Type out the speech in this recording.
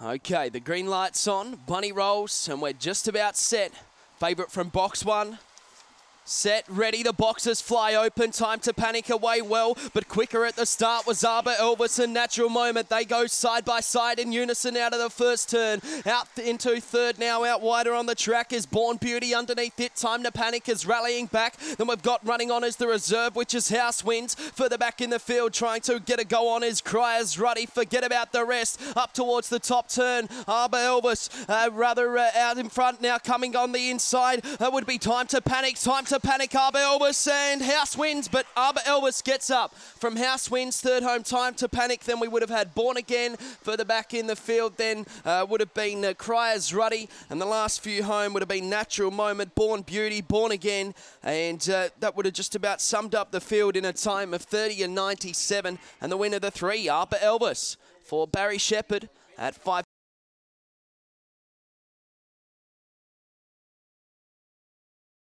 Okay, the green light's on. Bunny rolls, and we're just about set. Favourite from box one. Set, ready, the boxes fly open, time to panic away well, but quicker at the start was Arbor Elvis and Natural Moment. They go side by side in unison out of the first turn. Out into third now, out wider on the track is Born Beauty underneath it. Time to panic is rallying back. Then we've got running on as the reserve, which is House Winds. Further back in the field, trying to get a go on is Cryers Ruddy. Forget about the rest. Up towards the top turn, Arbor Elvis uh, rather uh, out in front now, coming on the inside. That would be time to panic, time to panic. Arbor Elvis and House wins, but Arbor Elvis gets up from House wins. Third home time to panic. Then we would have had Born Again further back in the field. Then uh, would have been uh, Cryers Ruddy, and the last few home would have been Natural Moment, Born Beauty, Born Again, and uh, that would have just about summed up the field in a time of 30 and 97. And the winner of the three, Arbor Elvis, for Barry Shepherd at 5.